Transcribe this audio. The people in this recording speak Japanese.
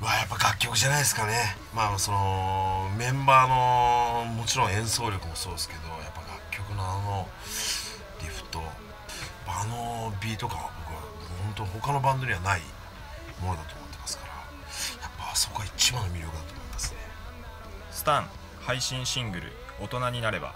わやっぱ楽曲じゃないですかね。まあそのメンバーのもちろん演奏力もそうですけどやっぱ楽曲のあのリフトあのビート感は僕は本当他のバンドにはないものだと思ってますからやっぱあそこが一番の魅力だと思いますね。スタン配信シングル「大人になれば」